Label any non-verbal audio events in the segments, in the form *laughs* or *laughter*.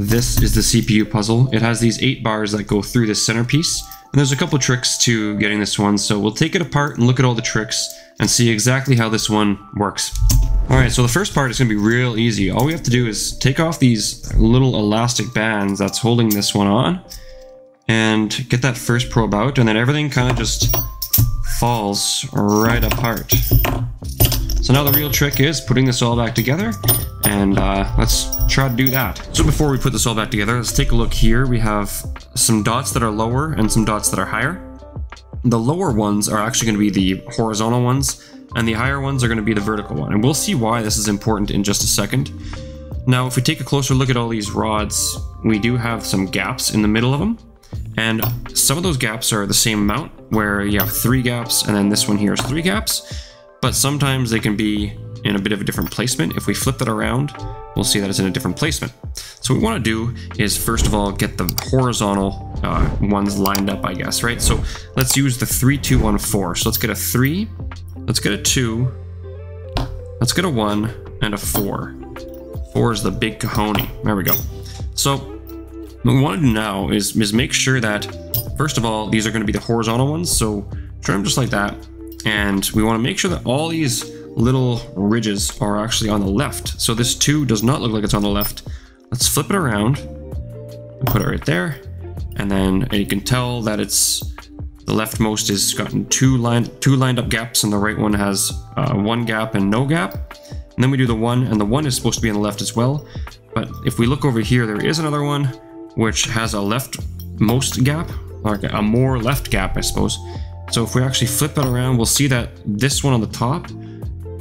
This is the CPU puzzle. It has these eight bars that go through this centerpiece. And there's a couple tricks to getting this one, so we'll take it apart and look at all the tricks and see exactly how this one works. Alright, so the first part is going to be real easy. All we have to do is take off these little elastic bands that's holding this one on and get that first probe out, and then everything kind of just falls right apart. So now the real trick is putting this all back together, and uh, let's try to do that. So before we put this all back together, let's take a look here. We have some dots that are lower and some dots that are higher. The lower ones are actually going to be the horizontal ones, and the higher ones are going to be the vertical one. And we'll see why this is important in just a second. Now, if we take a closer look at all these rods, we do have some gaps in the middle of them. And some of those gaps are the same amount, where you have three gaps, and then this one here is three gaps. But sometimes they can be in a bit of a different placement. If we flip that around, we'll see that it's in a different placement. So what we want to do is first of all get the horizontal uh, ones lined up, I guess, right? So let's use the 3, 2, 1, 4. So let's get a 3, let's get a 2, let's get a 1, and a 4. 4 is the big cojones. There we go. So what we want to do now is, is make sure that, first of all, these are going to be the horizontal ones. So trim them just like that. And we want to make sure that all these little ridges are actually on the left. So this 2 does not look like it's on the left. Let's flip it around and put it right there. And then and you can tell that it's the leftmost has gotten two lined two lined up gaps and the right one has uh, one gap and no gap. And then we do the one and the one is supposed to be on the left as well. But if we look over here, there is another one which has a leftmost gap, or a more left gap, I suppose. So if we actually flip that around, we'll see that this one on the top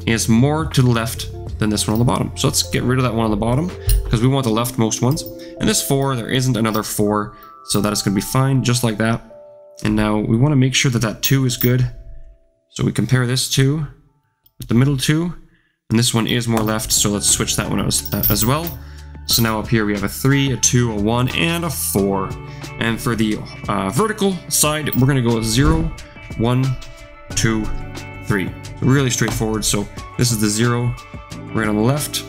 is more to the left than this one on the bottom. So let's get rid of that one on the bottom because we want the leftmost ones. And this four, there isn't another four, so that is going to be fine just like that. And now we want to make sure that that two is good. So we compare this two with the middle two, and this one is more left, so let's switch that one as, uh, as well. So now up here we have a 3, a 2, a 1, and a 4. And for the uh, vertical side, we're going to go with 0, 1, 2, 3. So really straightforward. So this is the 0 right on the left.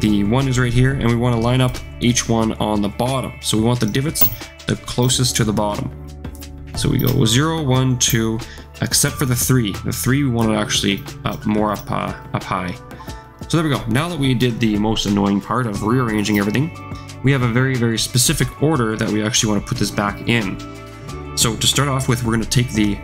The 1 is right here, and we want to line up each one on the bottom. So we want the divots the closest to the bottom. So we go zero, one, two, except for the 3. The 3 we want to actually up more up, uh, up high. So there we go. Now that we did the most annoying part of rearranging everything, we have a very, very specific order that we actually want to put this back in. So to start off with, we're going to take the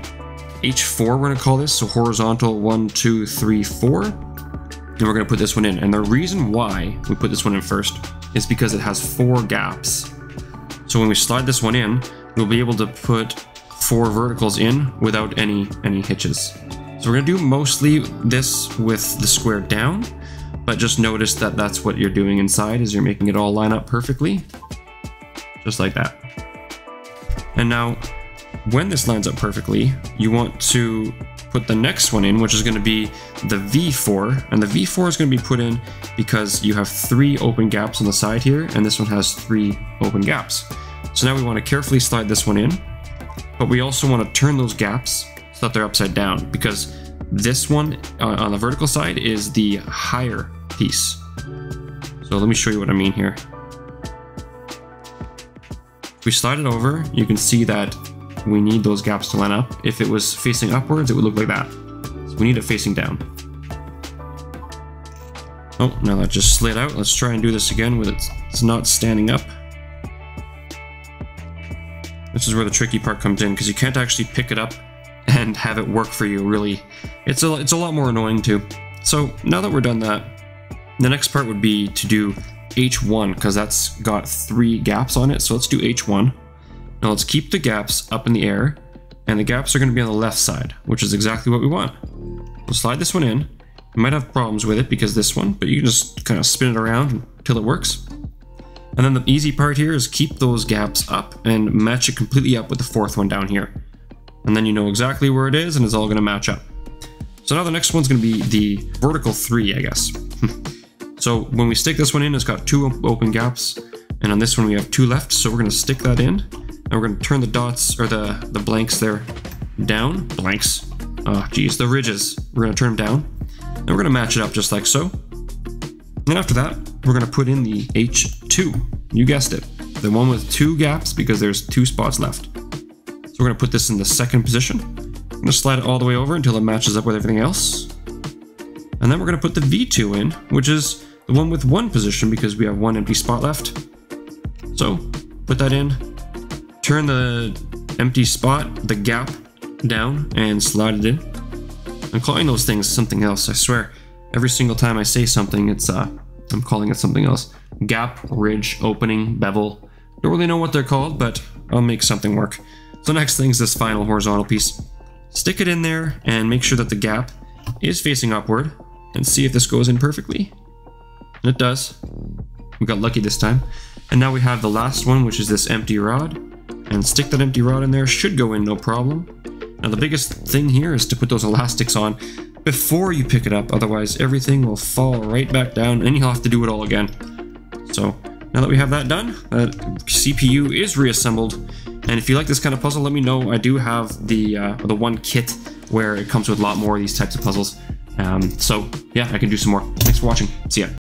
H4, we're going to call this, so horizontal 1, 2, 3, 4, and we're going to put this one in. And the reason why we put this one in first is because it has four gaps. So when we slide this one in, we'll be able to put four verticals in without any, any hitches. So we're going to do mostly this with the square down, but just notice that that's what you're doing inside is you're making it all line up perfectly. Just like that. And now, when this lines up perfectly, you want to put the next one in, which is going to be the V4. And the V4 is going to be put in because you have three open gaps on the side here, and this one has three open gaps. So now we want to carefully slide this one in, but we also want to turn those gaps so that they're upside down because this one uh, on the vertical side is the higher piece. So let me show you what I mean here. If we slide it over, you can see that we need those gaps to line up. If it was facing upwards, it would look like that. So we need it facing down. Oh, now that just slid out. Let's try and do this again with it. It's not standing up. This is where the tricky part comes in because you can't actually pick it up and have it work for you, really. It's a, it's a lot more annoying too. So now that we're done that, the next part would be to do H1 because that's got three gaps on it. So let's do H1. Now let's keep the gaps up in the air and the gaps are going to be on the left side, which is exactly what we want. We'll slide this one in. You might have problems with it because this one, but you can just kind of spin it around until it works. And then the easy part here is keep those gaps up and match it completely up with the fourth one down here. And then you know exactly where it is and it's all going to match up. So now the next one's going to be the vertical 3, I guess. *laughs* so when we stick this one in, it's got two open gaps. And on this one we have two left, so we're going to stick that in. And we're going to turn the dots, or the, the blanks there, down. Blanks. Oh, geez, the ridges. We're to turn them down. And we're going to match it up just like so. And after that, we're going to put in the H2 You guessed it. The one with two gaps because there's two spots left. So we're to put this in the second position. I'm to slide it all the way over until it matches up with everything else. And then we're going to put the V2 in, which is the one with one position because we have one empty spot left. So put that in, turn the empty spot, the gap, down and slide it in. I'm calling those things something else, I swear. Every single time I say something, it's uh, I'm calling it something else. Gap, ridge, opening, bevel. Don't really know what they're called, but I'll make something work. So next thing is this final horizontal piece. Stick it in there and make sure that the gap is facing upward and see if this goes in perfectly. And it does. We got lucky this time. And now we have the last one, which is this empty rod. And stick that empty rod in there, should go in no problem. Now the biggest thing here is to put those elastics on before you pick it up, otherwise everything will fall right back down and you'll have to do it all again. So now that we have that done, the CPU is reassembled. And if you like this kind of puzzle, let me know. I do have the uh, the one kit where it comes with a lot more of these types of puzzles. Um, so yeah, I can do some more. Thanks for watching. See ya.